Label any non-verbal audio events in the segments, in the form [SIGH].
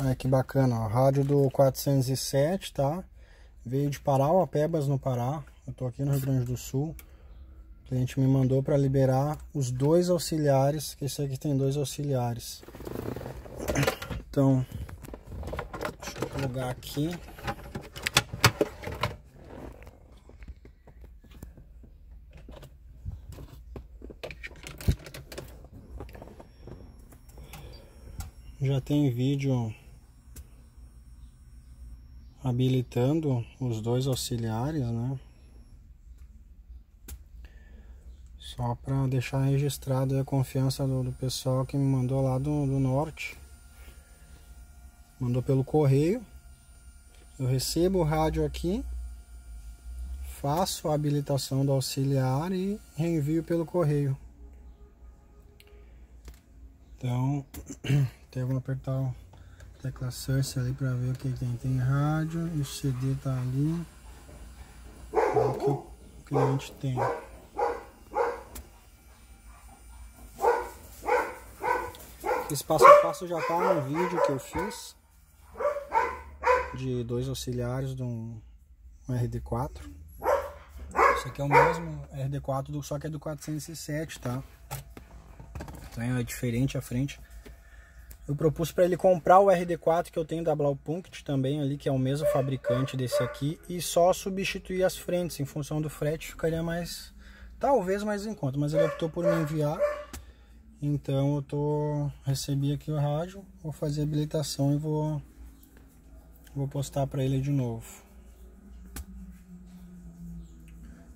Olha que bacana, ó, rádio do 407, tá? Veio de Parauapebas, no Pará. Eu tô aqui no Rio Grande do Sul. O cliente me mandou para liberar os dois auxiliares, que esse aqui tem dois auxiliares. Então, deixa eu plugar aqui. Já tem vídeo habilitando os dois auxiliares, né? Só para deixar registrado a confiança do, do, pessoal que me mandou lá do, do norte. Mandou pelo correio. Eu recebo o rádio aqui, faço a habilitação do auxiliar e reenvio pelo correio. Então, [CLEARS THROAT] até vou apertar tecla search ali para ver o que tem. Tem rádio o CD tá ali. É o que o cliente tem. Esse passo a passo já tá no vídeo que eu fiz de dois auxiliares de um, um RD4. Esse aqui é o mesmo RD4, do, só que é do 407, tá? Então é diferente a frente. Eu propus para ele comprar o RD4 que eu tenho da Blaupunkt também ali, que é o mesmo fabricante desse aqui, e só substituir as frentes, em função do frete ficaria mais, talvez mais em conta, mas ele optou por me enviar, então eu tô, recebi aqui o rádio, vou fazer a habilitação e vou, vou postar para ele de novo.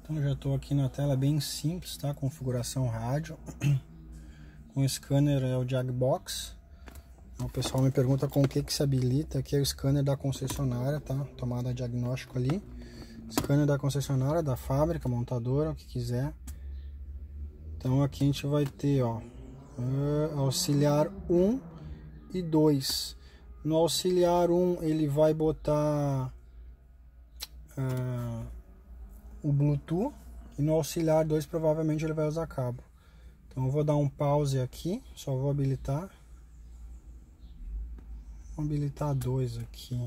Então já estou aqui na tela bem simples, tá? Configuração rádio, [CLEARS THROAT] com scanner é o Jagbox, o pessoal me pergunta com o que, que se habilita. Aqui é o scanner da concessionária, tá? Tomada diagnóstico ali. Scanner da concessionária, da fábrica, montadora, o que quiser. Então aqui a gente vai ter, ó, uh, auxiliar 1 e 2. No auxiliar 1 ele vai botar uh, o Bluetooth e no auxiliar 2 provavelmente ele vai usar cabo. Então eu vou dar um pause aqui, só vou habilitar. Vou habilitar dois aqui.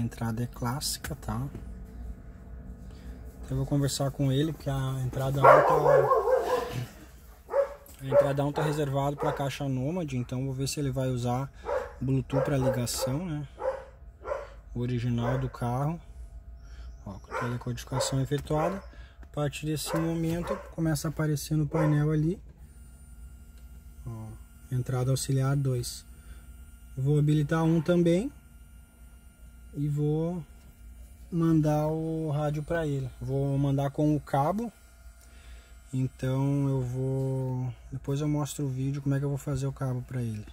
Entrada é clássica, tá? Então eu vou conversar com ele, porque a entrada 1 tá... A entrada 1 tá reservado para caixa Nomad, então vou ver se ele vai usar Bluetooth para ligação, né? O original do carro. Ó, com a telecodificação efetuada. A partir desse momento começa a aparecer no painel ali. Ó, entrada auxiliar 2. Vou habilitar um também e vou mandar o rádio para ele. Vou mandar com o cabo. Então eu vou depois eu mostro o vídeo como é que eu vou fazer o cabo para ele.